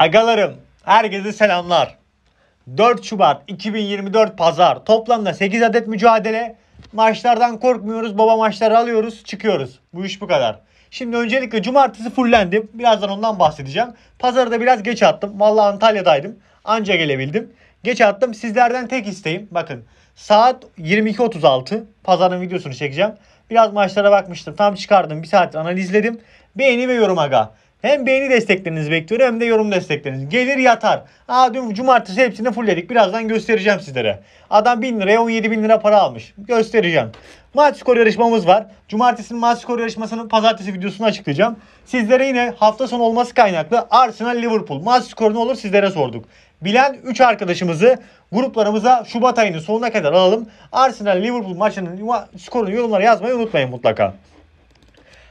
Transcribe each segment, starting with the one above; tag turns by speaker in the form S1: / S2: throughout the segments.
S1: Agalarım, herkese selamlar. 4 Şubat 2024 Pazar. Toplamda 8 adet mücadele. Maçlardan korkmuyoruz. Baba maçları alıyoruz, çıkıyoruz. Bu iş bu kadar. Şimdi öncelikle cumartesi fullendim. Birazdan ondan bahsedeceğim. Pazarı da biraz geç attım. Vallahi Antalya'daydım. Anca gelebildim. Geç attım. Sizlerden tek isteğim. Bakın saat 22.36. Pazarın videosunu çekeceğim. Biraz maçlara bakmıştım. Tam çıkardım. Bir saat analizledim. Beğeni ve yorum aga. Hem beğeni desteklerinizi bekliyorum hem de yorum desteklerinizi. Gelir yatar. Aa dün cumartesi hepsini fullledik. Birazdan göstereceğim sizlere. Adam 1000 liraya 17 bin lira para almış. Göstereceğim. Maç skor yarışmamız var. Cumartesinin maç skor yarışmasının pazartesi videosunu açıklayacağım. Sizlere yine hafta sonu olması kaynaklı Arsenal Liverpool maç skoru ne olur sizlere sorduk. Bilen 3 arkadaşımızı gruplarımıza Şubat ayının sonuna kadar alalım. Arsenal Liverpool maçının skorunu yorumlara yazmayı unutmayın mutlaka.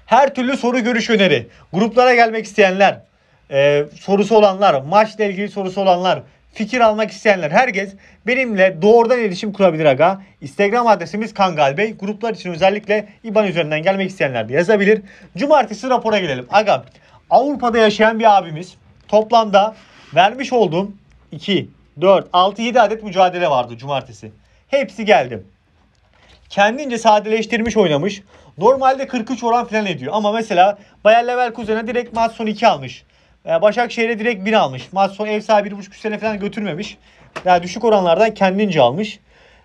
S1: Her türlü soru görüş öneri. Gruplara gelmek isteyenler, e, sorusu olanlar, maçla ilgili sorusu olanlar, fikir almak isteyenler herkes benimle doğrudan iletişim kurabilir aga. Instagram adresimiz Kangal Bey. Gruplar için özellikle IBAN üzerinden gelmek isteyenler de yazabilir. Cumartesi rapora gelelim. Aga Avrupa'da yaşayan bir abimiz toplamda vermiş olduğum 2, 4, 6, 7 adet mücadele vardı cumartesi. Hepsi geldi. Kendince sadeleştirmiş oynamış. Normalde 43 oran falan ediyor. Ama mesela Bayer Leverkusen'e direkt maç son 2 almış. Başakşehir'e direkt 1 almış. Maç son ev sahibi 1,5 sene falan götürmemiş. Yani düşük oranlardan kendince almış.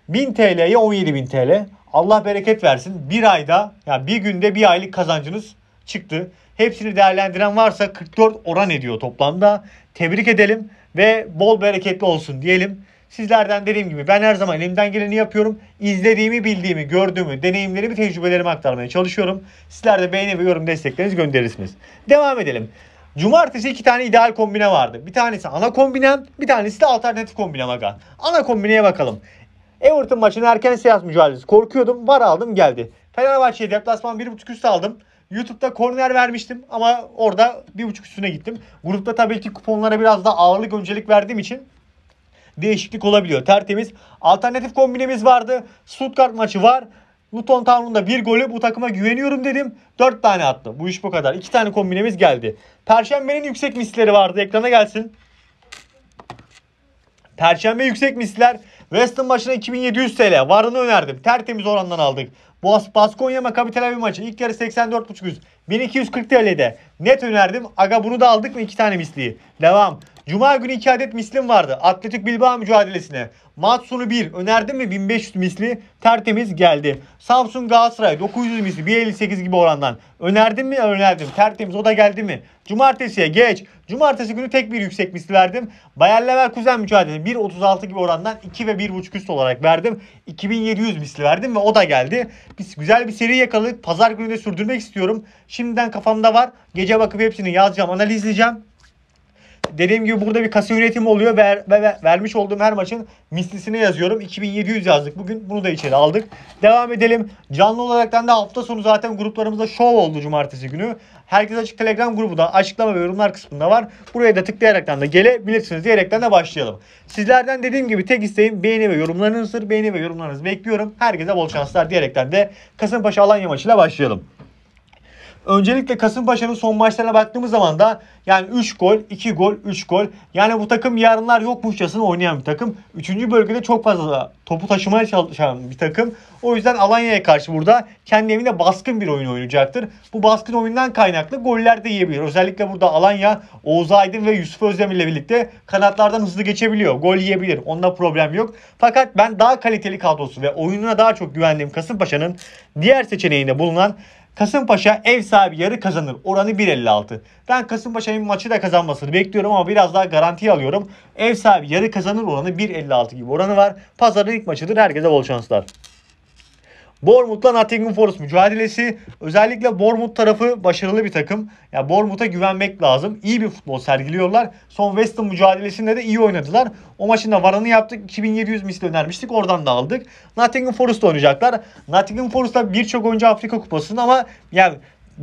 S1: 1000 TL'ye 17.000 TL. Allah bereket versin. Bir ayda yani bir günde bir aylık kazancınız çıktı. Hepsini değerlendiren varsa 44 oran ediyor toplamda. Tebrik edelim ve bol bereketli olsun diyelim. Sizlerden dediğim gibi ben her zaman elimden geleni yapıyorum. İzlediğimi, bildiğimi, gördüğümü, deneyimlerimi, tecrübelerimi aktarmaya çalışıyorum. Sizler de beğeni ve yorum desteklerinizi gönderirsiniz. Devam edelim. Cumartesi iki tane ideal kombine vardı. Bir tanesi ana kombinem, bir tanesi de alternatif kombinem aga. Ana kombineye bakalım. Everton maçının erken seyahat mücadelesi. Korkuyordum. Var aldım geldi. Fenerbahçe'ye deplasman 1.5 üst aldım. YouTube'da korner vermiştim ama orada 1.5 üstüne gittim. Grupta tabii ki kuponlara biraz da ağırlık öncelik verdiğim için değişiklik olabiliyor. Tertemiz. Alternatif kombinemiz vardı. Stuttgart maçı var. Luton Town'un bir golü bu takıma güveniyorum dedim. 4 tane attı. Bu iş bu kadar. 2 tane kombinemiz geldi. Perşembenin yüksek misleri vardı. Ekrana gelsin. Perşembe yüksek misler. West Ham başına 2700 TL. Varını önerdim. Tertemiz orandan aldık. Bas Baskonya Maccabi Tel Aviv maçı. ilk yarı 84.5 yüz. 1240 TL'de. Net önerdim. Aga bunu da aldık mı? 2 tane misliyi. Devam. Cuma günü 2 adet mislim vardı. Atletik Bilbao mücadelesine. Maç sonu 1. Önerdim mi 1500 misli? Tertemiz geldi. Samsun Galatasaray 900 misli 1.58 gibi orandan. Önerdim mi? Önerdim. Tertemiz o da geldi mi? Cumartesiye geç. Cumartesi günü tek bir yüksek misli verdim. Bayer Leverkusen mücadelesi 1.36 gibi orandan 2 ve 1.5 üst olarak verdim. 2700 misli verdim ve o da geldi. Biz güzel bir seri yakaladık. Pazar günü de sürdürmek istiyorum. Şimdiden kafamda var. Gece bakıp hepsini yazacağım, analizleyeceğim dediğim gibi burada bir kasa yönetimi oluyor. Ver, ver, vermiş olduğum her maçın mislisini yazıyorum. 2700 yazdık. Bugün bunu da içeri aldık. Devam edelim. Canlı olaraktan da hafta sonu zaten gruplarımızda show oldu cumartesi günü. Herkes Açık Telegram grubu da açıklama ve yorumlar kısmında var. Buraya da tıklayaraktan da gelebilirsiniz diyerekten de başlayalım. Sizlerden dediğim gibi tek isteğim beğeni ve yorumlarınızdır. Beğeni ve yorumlarınızı bekliyorum. Herkese bol şanslar diyerekten de Kasımpaşa Alanya maçıyla başlayalım. Öncelikle Kasımpaşa'nın son maçlarına baktığımız zaman da yani 3 gol, 2 gol, 3 gol. Yani bu takım yarınlar yokmuşçasına oynayan bir takım. 3. bölgede çok fazla topu taşımaya çalışan bir takım. O yüzden Alanya'ya karşı burada kendi evinde baskın bir oyun oynayacaktır. Bu baskın oyundan kaynaklı goller de yiyebilir. Özellikle burada Alanya, Oğuz Aydın ve Yusuf Özdemir ile birlikte kanatlardan hızlı geçebiliyor. Gol yiyebilir. Onda problem yok. Fakat ben daha kaliteli kadrosu ve oyununa daha çok güvendiğim Kasımpaşa'nın diğer seçeneğinde bulunan Kasımpaşa ev sahibi yarı kazanır. Oranı 1.56. Ben Kasımpaşa'nın maçı da kazanmasını bekliyorum ama biraz daha garanti alıyorum. Ev sahibi yarı kazanır oranı 1.56 gibi oranı var. Pazarın ilk maçıdır. Herkese bol şanslar. Bournemouth'la Nottingham Forest mücadelesi. Özellikle Bournemouth tarafı başarılı bir takım. Ya yani Bournemouth'a güvenmek lazım. İyi bir futbol sergiliyorlar. Son West Ham mücadelesinde de iyi oynadılar. O maçın da varanı yaptık. 2700 misli önermiştik. Oradan da aldık. Nottingham Forest oynayacaklar. Nottingham Forest'ta birçok oyuncu Afrika kupasında ama yani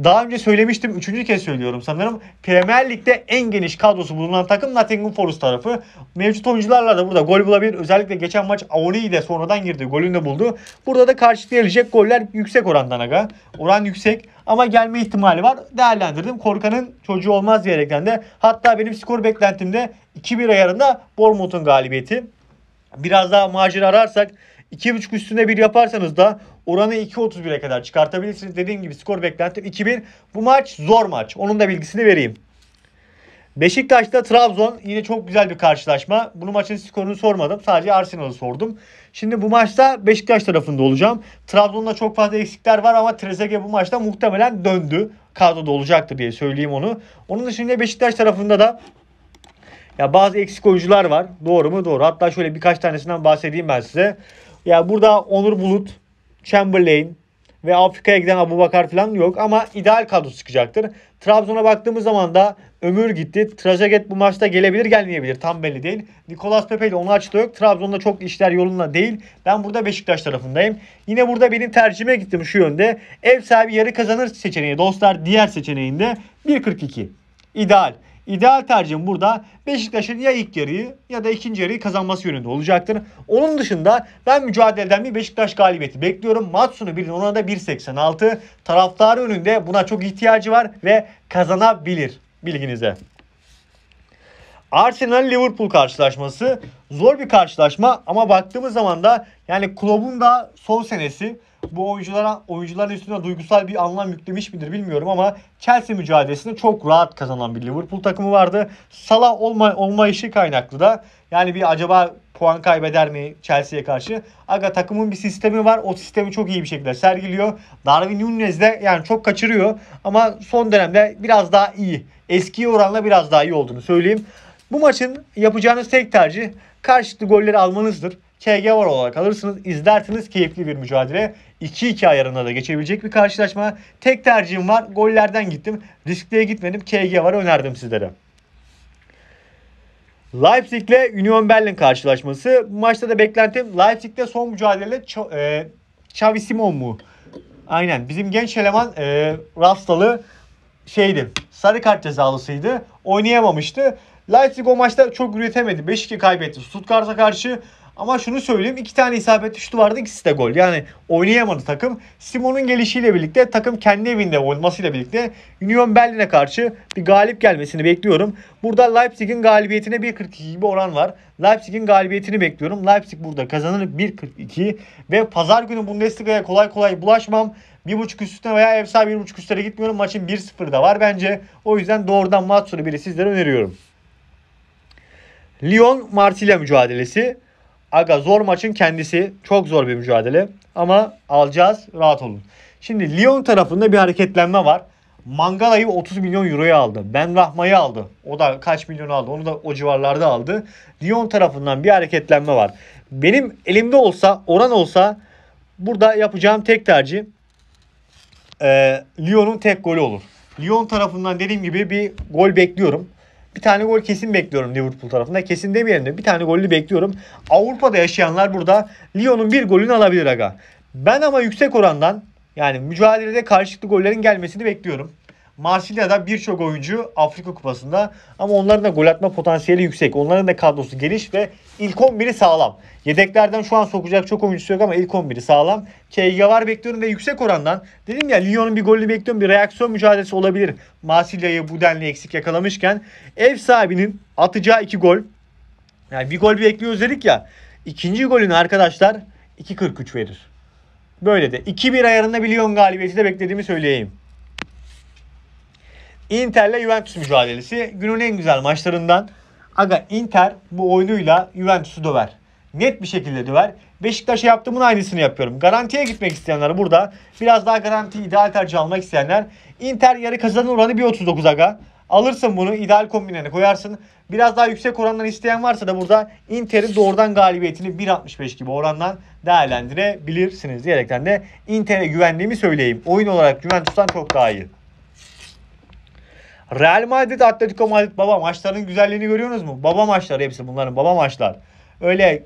S1: daha önce söylemiştim. Üçüncü kez söylüyorum sanırım. Premier Lig'de en geniş kadrosu bulunan takım Nottingham Forest tarafı. Mevcut oyuncularla da burada gol bulabilir. Özellikle geçen maç Avoni'yi de sonradan girdi. Golünü de buldu. Burada da karşılayabilecek goller yüksek orandan aga. Oran yüksek ama gelme ihtimali var. Değerlendirdim. Korkan'ın çocuğu olmaz diyerekten de. Hatta benim skor beklentimde 2-1 ayarında Bournemouth'un galibiyeti. Biraz daha macera ararsak 2.5 üstünde bir yaparsanız da oranı 2.31'e kadar çıkartabilirsiniz. Dediğim gibi skor beklentim 2-1. Bu maç zor maç. Onun da bilgisini vereyim. Beşiktaş'ta Trabzon yine çok güzel bir karşılaşma. Bunu maçın skorunu sormadım. Sadece Arsenal'ı sordum. Şimdi bu maçta Beşiktaş tarafında olacağım. Trabzon'da çok fazla eksikler var ama Trezeguet bu maçta muhtemelen döndü. Kadroda olacaktır diye söyleyeyim onu. Onun dışında Beşiktaş tarafında da ya bazı eksik oyuncular var. Doğru mu? Doğru. Hatta şöyle birkaç tanesinden bahsedeyim ben size. Ya burada Onur Bulut, Chamberlain ve Afrika'ya giden Abu Bakar falan yok ama ideal kadro çıkacaktır. Trabzon'a baktığımız zaman da Ömür gitti. Trajaget bu maçta gelebilir gelmeyebilir. Tam belli değil. Nicolas Pepe ile onu açtı yok. Trabzon'da çok işler yolunda değil. Ben burada Beşiktaş tarafındayım. Yine burada benim tercihime gittim şu yönde. Ev sahibi yarı kazanır seçeneği. Dostlar diğer seçeneğinde 1.42. İdeal. İdeal tercihim burada Beşiktaş'ın ya ilk yarıyı ya da ikinci yarıyı kazanması yönünde olacaktır. Onun dışında ben mücadeleden bir Beşiktaş galibiyeti bekliyorum. Maç sonu ona da 1.86. Taraftarı önünde buna çok ihtiyacı var ve kazanabilir bilginize. Arsenal Liverpool karşılaşması zor bir karşılaşma ama baktığımız zaman da yani kulübün da son senesi bu oyunculara oyuncuların üstüne duygusal bir anlam yüklemiş midir bilmiyorum ama Chelsea mücadelesinde çok rahat kazanan bir Liverpool takımı vardı. Salah olma, olma işi kaynaklı da yani bir acaba puan kaybeder mi Chelsea'ye karşı? Aga takımın bir sistemi var. O sistemi çok iyi bir şekilde sergiliyor. Darwin Nunez de yani çok kaçırıyor ama son dönemde biraz daha iyi. Eski oranla biraz daha iyi olduğunu söyleyeyim. Bu maçın yapacağınız tek tercih karşılıklı golleri almanızdır. KG var olarak alırsınız. izlersiniz keyifli bir mücadele. 2-2 ayarına da geçebilecek bir karşılaşma. Tek tercihim var. Gollerden gittim. Riskliye gitmedim. KG var önerdim sizlere. Leipzig ile Union Berlin karşılaşması. Bu maçta da beklentim Leipzig'te son mücadele e, Simon mu? Aynen. Bizim genç eleman e, Rastalı şeydi. Sarı kart cezalısıydı. Oynayamamıştı. Leipzig o maçta çok üretemedi. 5-2 kaybetti. Stuttgart'a karşı ama şunu söyleyeyim iki tane isabetli şutu vardı ikisi de gol. Yani oynayamadı takım. Simon'un gelişiyle birlikte takım kendi evinde olmasıyla birlikte Union Berlin'e karşı bir galip gelmesini bekliyorum. Burada Leipzig'in galibiyetine 1.42 gibi oran var. Leipzig'in galibiyetini bekliyorum. Leipzig burada kazanır 1.42 ve pazar günü Bundesliga'ya kolay kolay bulaşmam. 1.5 üstüne veya ev sahibi 1.5 üstlere gitmiyorum. Maçın 1-0'da var bence. O yüzden doğrudan maç sonu biri sizlere öneriyorum. Lyon Marsilya mücadelesi. Aga zor maçın kendisi. Çok zor bir mücadele. Ama alacağız. Rahat olun. Şimdi Lyon tarafında bir hareketlenme var. Mangala'yı 30 milyon euroya aldı. Ben Rahma'yı aldı. O da kaç milyon aldı. Onu da o civarlarda aldı. Lyon tarafından bir hareketlenme var. Benim elimde olsa, oran olsa burada yapacağım tek tercih e, Lyon'un tek golü olur. Lyon tarafından dediğim gibi bir gol bekliyorum. Bir tane gol kesin bekliyorum Liverpool tarafında. Kesin demeyelim de bir tane golü bekliyorum. Avrupa'da yaşayanlar burada Lyon'un bir golünü alabilir aga. Ben ama yüksek orandan yani mücadelede karşılıklı gollerin gelmesini bekliyorum. Marsilya'da birçok oyuncu Afrika Kupası'nda ama onların da gol atma potansiyeli yüksek. Onların da kadrosu geniş ve ilk 11'i sağlam. Yedeklerden şu an sokacak çok oyuncusu yok ama ilk 11'i sağlam. KG var bekliyorum ve yüksek orandan. Dedim ya Lyon'un bir golünü bekliyorum. Bir reaksiyon mücadelesi olabilir. Marsilya'yı bu denli eksik yakalamışken ev sahibinin atacağı iki gol. Yani bir gol bekliyoruz dedik ya. İkinci golünü arkadaşlar 2.43 verir. Böyle de 2-1 ayarında bir Lyon galibiyeti de beklediğimi söyleyeyim. Inter'le Juventus mücadelesi günün en güzel maçlarından. Aga Inter bu oyunuyla Juventus'u döver. Net bir şekilde döver. Beşiktaş'a yaptığımın aynısını yapıyorum. Garantiye gitmek isteyenler burada. Biraz daha garanti ideal tercih almak isteyenler. Inter yarı kazanır oranı 1.39 aga. Alırsın bunu ideal kombinene koyarsın. Biraz daha yüksek orandan isteyen varsa da burada Inter'in doğrudan galibiyetini 1.65 gibi orandan değerlendirebilirsiniz diyerekten de Inter'e güvendiğimi söyleyeyim. Oyun olarak Juventus'tan çok daha iyi. Real Madrid, Atletico Madrid baba maçların güzelliğini görüyorsunuz mu? Baba maçları hepsi bunların baba maçlar. Öyle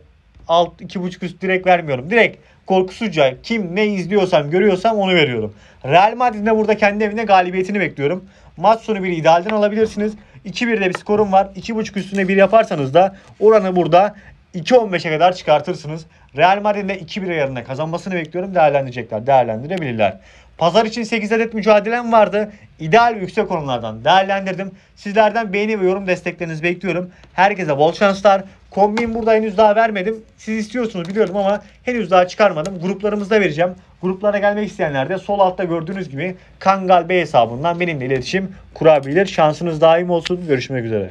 S1: alt 2.5 üst direkt vermiyorum. Direkt korkusuzca kim ne izliyorsam görüyorsam onu veriyorum. Real Madrid'in de burada kendi evinde galibiyetini bekliyorum. Maç sonu bir idealden alabilirsiniz. 2-1'de bir skorum var. 2.5 üstüne 1 yaparsanız da oranı burada 2.15'e kadar çıkartırsınız. Real Madrid'in de 2-1 ayarında kazanmasını bekliyorum. Değerlendirecekler. Değerlendirebilirler. Pazar için 8 adet mücadelem vardı. İdeal yüksek oranlardan değerlendirdim. Sizlerden beğeni ve yorum desteklerinizi bekliyorum. Herkese bol şanslar. Kombin burada henüz daha vermedim. Siz istiyorsunuz biliyorum ama henüz daha çıkarmadım. Gruplarımızda vereceğim. Gruplara gelmek isteyenler de sol altta gördüğünüz gibi Kangal Bey hesabından benimle iletişim kurabilir. Şansınız daim olsun. Görüşmek üzere.